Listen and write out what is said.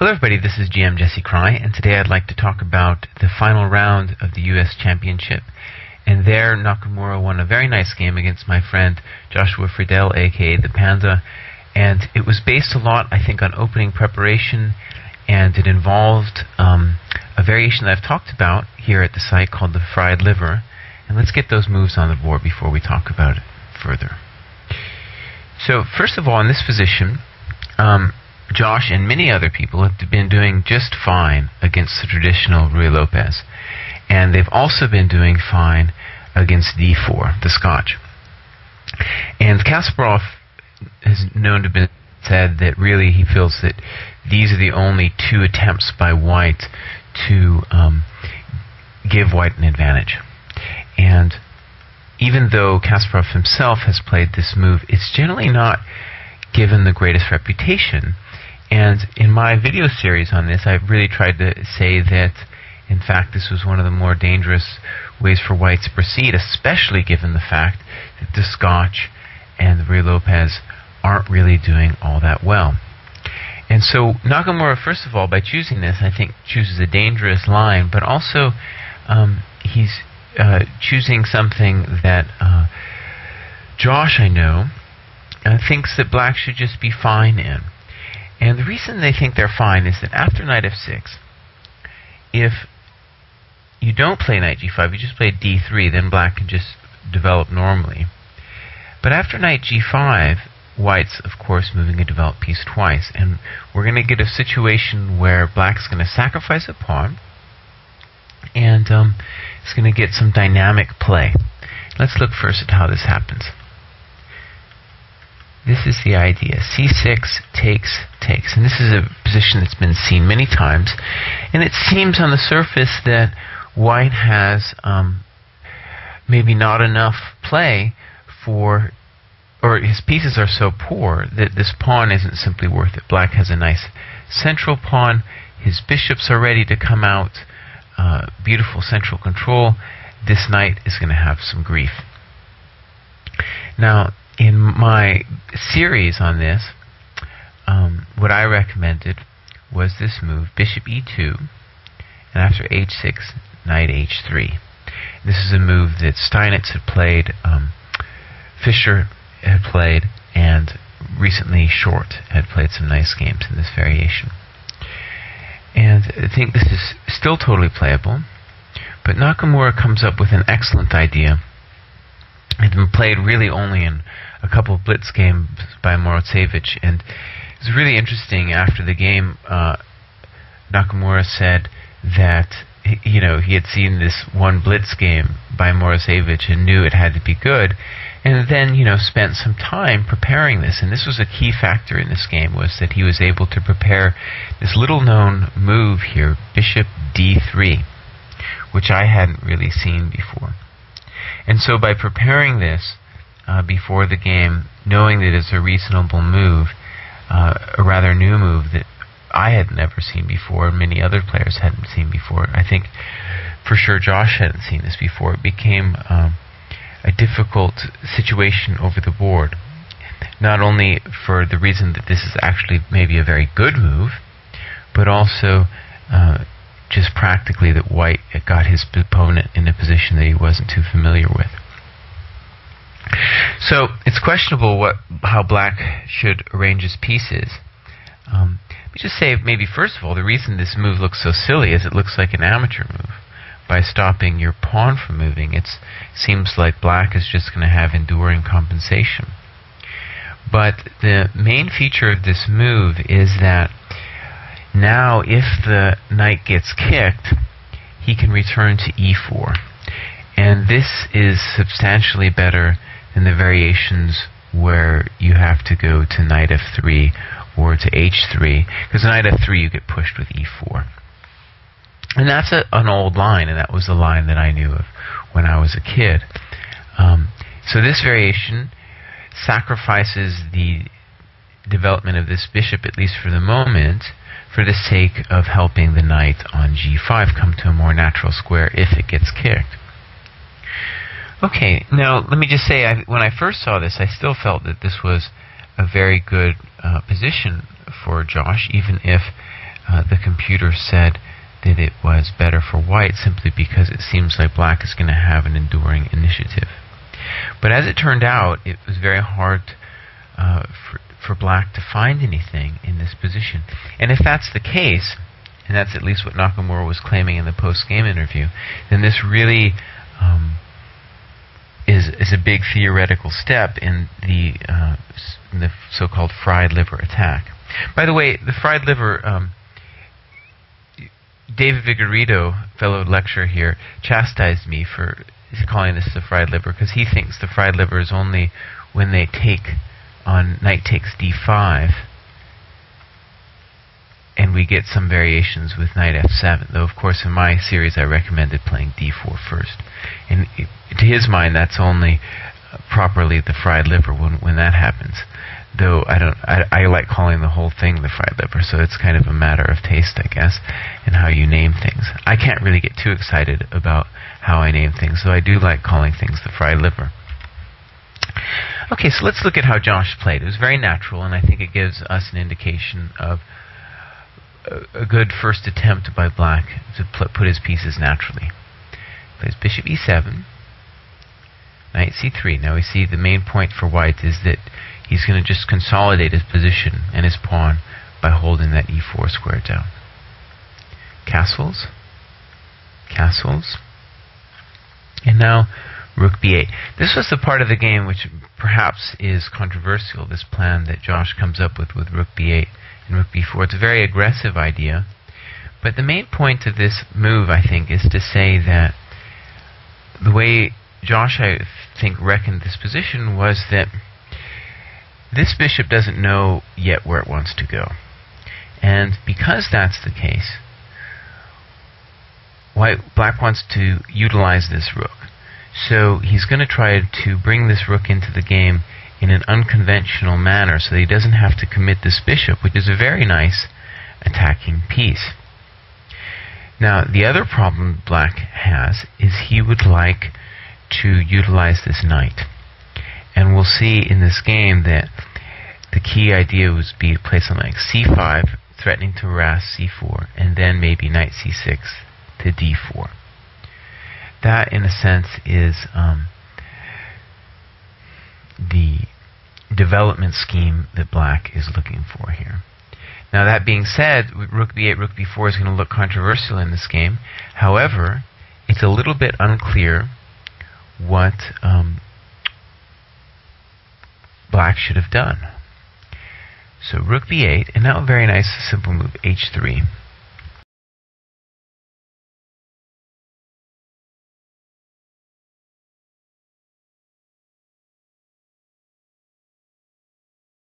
Hello, everybody. This is GM Jesse Kraai, and today I'd like to talk about the final round of the U.S. Championship. And there, Nakamura won a very nice game against my friend Joshua Friedel, aka the Panda. And it was based a lot, I think, on opening preparation, and it involved um, a variation that I've talked about here at the site called the fried liver. And let's get those moves on the board before we talk about it further. So, first of all, in this position, um, Josh and many other people have been doing just fine against the traditional Ruy Lopez. And they've also been doing fine against d4, the Scotch. And Kasparov has known to have said that really he feels that these are the only two attempts by White to um, give White an advantage. And even though Kasparov himself has played this move, it's generally not given the greatest reputation and in my video series on this, I've really tried to say that, in fact, this was one of the more dangerous ways for white to proceed, especially given the fact that the Scotch and the Ruy Lopez aren't really doing all that well. And so Nakamura, first of all, by choosing this, I think chooses a dangerous line, but also um, he's uh, choosing something that uh, Josh, I know, uh, thinks that black should just be fine in. And the reason they think they're fine is that after knight f6, if you don't play knight g5, you just play d3, then black can just develop normally. But after knight g5, white's, of course, moving a developed piece twice. And we're going to get a situation where black's going to sacrifice a pawn, and um, it's going to get some dynamic play. Let's look first at how this happens. This is the idea. C6 takes, takes. And this is a position that's been seen many times. And it seems on the surface that white has um, maybe not enough play for, or his pieces are so poor that this pawn isn't simply worth it. Black has a nice central pawn. His bishops are ready to come out. Uh, beautiful central control. This knight is going to have some grief. Now, in my series on this, um, what I recommended was this move, bishop e2, and after h6, knight h3. This is a move that Steinitz had played, um, Fischer had played, and recently Short had played some nice games in this variation. And I think this is still totally playable, but Nakamura comes up with an excellent idea. Had been played really only in a couple of blitz games by Morozevich, and it was really interesting. After the game, uh, Nakamura said that you know he had seen this one blitz game by Morozevich and knew it had to be good, and then you know spent some time preparing this. And this was a key factor in this game was that he was able to prepare this little-known move here, Bishop D3, which I hadn't really seen before. And so by preparing this, uh, before the game, knowing that it's a reasonable move, uh, a rather new move that I had never seen before, and many other players hadn't seen before. I think for sure Josh hadn't seen this before. It became um, a difficult situation over the board. Not only for the reason that this is actually maybe a very good move, but also uh, just practically that White got his opponent in a position that he wasn't too familiar with. So it's questionable what how black should arrange his pieces. Um, let me just say, maybe first of all, the reason this move looks so silly is it looks like an amateur move. By stopping your pawn from moving, it seems like black is just going to have enduring compensation. But the main feature of this move is that now if the knight gets kicked, he can return to e4. And this is substantially better than the variations where you have to go to knight f3 or to h3, because knight f3 you get pushed with e4. And that's a, an old line, and that was the line that I knew of when I was a kid. Um, so this variation sacrifices the development of this bishop, at least for the moment, for the sake of helping the knight on g5 come to a more natural square if it gets kicked. Okay, now let me just say, I, when I first saw this, I still felt that this was a very good uh, position for Josh, even if uh, the computer said that it was better for white simply because it seems like black is going to have an enduring initiative. But as it turned out, it was very hard uh, for, for black to find anything in this position. And if that's the case, and that's at least what Nakamura was claiming in the post-game interview, then this really um, is is a big theoretical step in the uh, the so-called fried liver attack. By the way, the fried liver. Um, David Vigorito, fellow lecturer here, chastised me for calling this the fried liver because he thinks the fried liver is only when they take on knight takes d5 and we get some variations with knight f7 though of course in my series I recommended playing d4 first. And it, to his mind that's only properly the fried liver when, when that happens. Though I don't I, I like calling the whole thing the fried liver so it's kind of a matter of taste I guess and how you name things. I can't really get too excited about how I name things so I do like calling things the fried liver okay so let's look at how Josh played. It was very natural and I think it gives us an indication of a, a good first attempt by black to put his pieces naturally. Plays bishop e7 knight c3 now we see the main point for white is that he's going to just consolidate his position and his pawn by holding that e4 square down. Castles, castles, and now rook b8. This was the part of the game which perhaps is controversial, this plan that Josh comes up with with rook b8 and rook b4. It's a very aggressive idea, but the main point of this move, I think, is to say that the way Josh, I think, reckoned this position was that this bishop doesn't know yet where it wants to go. And because that's the case, white, black wants to utilize this rook. So he's going to try to bring this rook into the game in an unconventional manner so that he doesn't have to commit this bishop, which is a very nice attacking piece. Now, the other problem black has is he would like to utilize this knight. And we'll see in this game that the key idea would be to play something like c5, threatening to harass c4, and then maybe knight c6 to d4. That, in a sense, is um, the development scheme that black is looking for here. Now, that being said, rook b8, rook b4 is going to look controversial in this game. However, it's a little bit unclear what um, black should have done. So rook b8, and now a very nice simple move, h3.